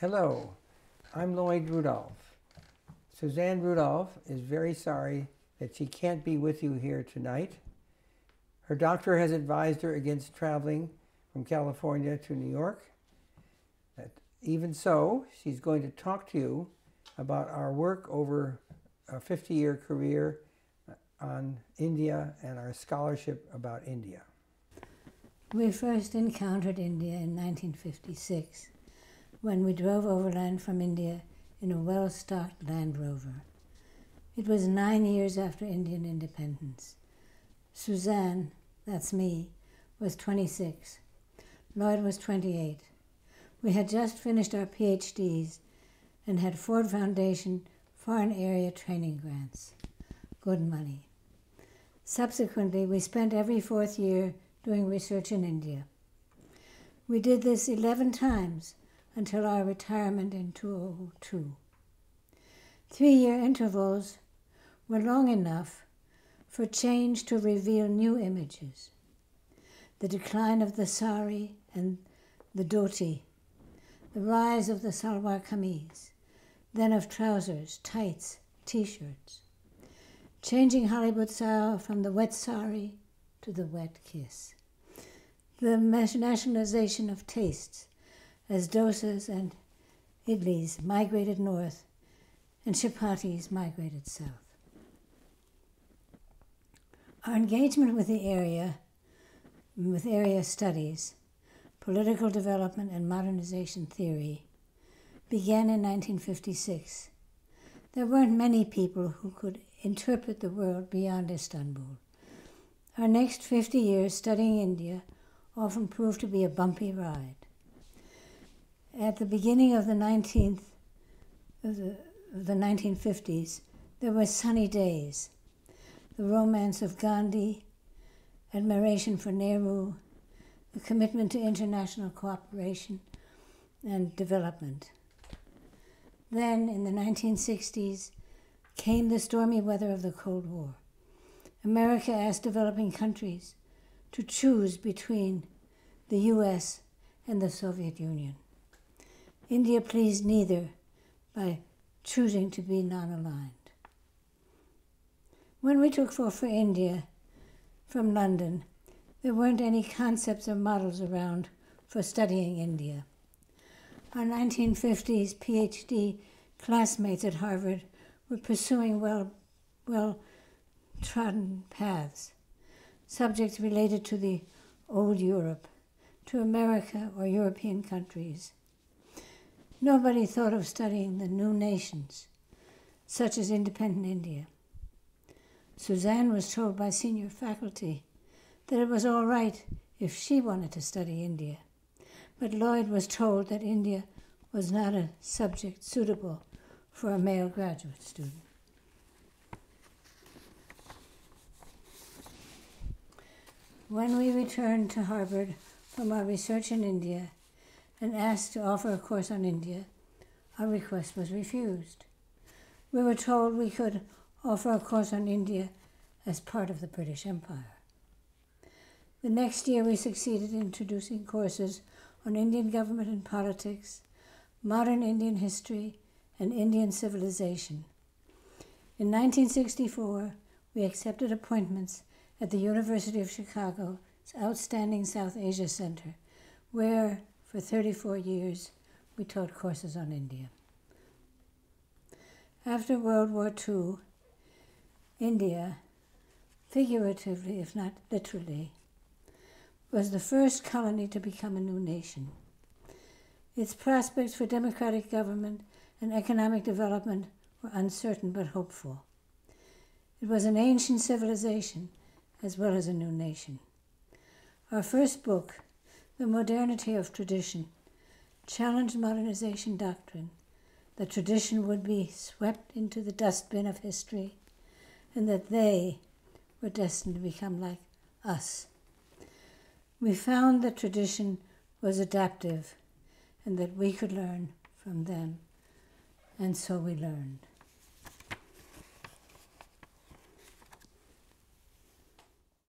Hello, I'm Lloyd Rudolph. Susanne Rudolph is very sorry that she can't be with you here tonight. Her doctor has advised her against traveling from California to New York. But even so, she's going to talk to you about our work over a 50 year career on India and our scholarship about India. We first encountered India in 1956 when we drove overland from India in a well stocked Land Rover. It was nine years after Indian independence. Susanne, that's me, was 26. Lloyd was 28. We had just finished our PhDs and had Ford Foundation foreign area training grants. Good money. Subsequently, we spent every fourth year doing research in India. We did this 11 times until our retirement in 2002. Three year intervals were long enough for change to reveal new images. The decline of the sari and the dhoti, the rise of the salwar kameez, then of trousers, tights, t shirts, changing Hollywood style from the wet sari to the wet kiss, the nationalization of tastes as dosas and idlis migrated north and chapatis migrated south. Our engagement with the area, with area studies, political development, and modernization theory began in 1956. There weren't many people who could interpret the world beyond Istanbul. Our next 50 years studying India often proved to be a bumpy ride at the beginning of the 19th of the, of the 1950s, there were sunny days. The romance of Gandhi, admiration for Nehru, the commitment to international cooperation and development. Then, in the 1960s, came the stormy weather of the Cold War. America asked developing countries to choose between the US and the Soviet Union. India pleased neither by choosing to be non aligned. When we took off for India from London, there weren't any concepts or models around for studying India. Our 1950s PhD classmates at Harvard were pursuing well, well trodden paths, subjects related to the old Europe, to America or European countries. Nobody thought of studying the new nations, such as independent India. Susanne was told by senior faculty that it was all right if she wanted to study India, but Lloyd was told that India was not a subject suitable for a male graduate student. When we returned to Harvard from our research in India, and asked to offer a course on India, our request was refused. We were told we could offer a course on India as part of the British Empire. The next year, we succeeded in introducing courses on Indian government and politics, modern Indian history, and Indian civilization. In 1964, we accepted appointments at the University of Chicago's outstanding South Asia Center, where for 34 years, we taught courses on India. After World War II, India, figuratively if not literally, was the first colony to become a new nation. Its prospects for democratic government and economic development were uncertain but hopeful. It was an ancient civilization as well as a new nation. Our first book, the modernity of tradition challenged modernization doctrine that tradition would be swept into the dustbin of history and that they were destined to become like us. We found that tradition was adaptive and that we could learn from them, and so we learned.